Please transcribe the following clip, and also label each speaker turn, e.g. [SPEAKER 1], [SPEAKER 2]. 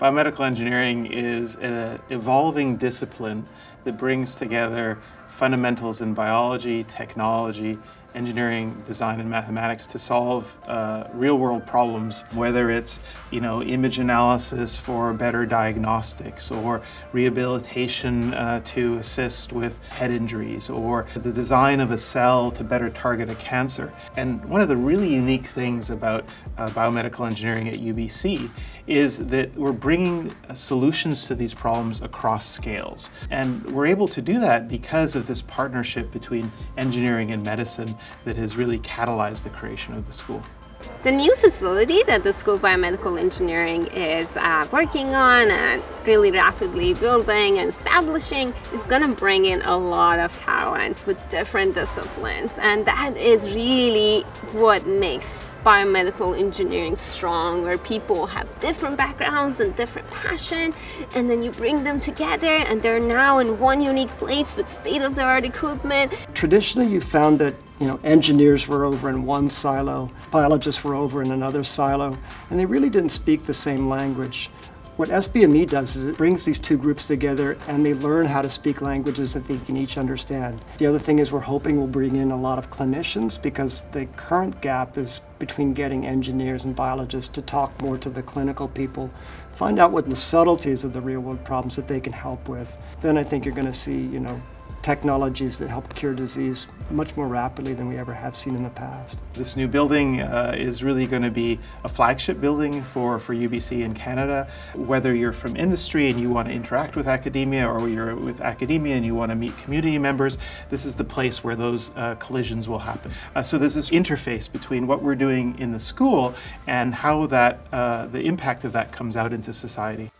[SPEAKER 1] Biomedical engineering is an evolving discipline that brings together fundamentals in biology, technology, engineering, design, and mathematics to solve uh, real-world problems, whether it's you know image analysis for better diagnostics, or rehabilitation uh, to assist with head injuries, or the design of a cell to better target a cancer. And one of the really unique things about uh, biomedical engineering at UBC is that we're bringing uh, solutions to these problems across scales. And we're able to do that because of this partnership between engineering and medicine that has really catalyzed the creation of the school.
[SPEAKER 2] The new facility that the School of Biomedical Engineering is uh, working on and really rapidly building and establishing is going to bring in a lot of talents with different disciplines and that is really what makes biomedical engineering strong where people have different backgrounds and different passion and then you bring them together and they're now in one unique place with state-of-the-art equipment.
[SPEAKER 3] Traditionally you found that you know, engineers were over in one silo, biologists were over in another silo, and they really didn't speak the same language. What SBME does is it brings these two groups together and they learn how to speak languages that they can each understand. The other thing is we're hoping we'll bring in a lot of clinicians because the current gap is between getting engineers and biologists to talk more to the clinical people, find out what the subtleties of the real world problems that they can help with. Then I think you're going to see, you know, technologies that help cure disease much more rapidly than we ever have seen in the past.
[SPEAKER 1] This new building uh, is really going to be a flagship building for, for UBC in Canada. Whether you're from industry and you want to interact with academia or you're with academia and you want to meet community members, this is the place where those uh, collisions will happen. Uh, so there's this interface between what we're doing in the school and how that uh, the impact of that comes out into society.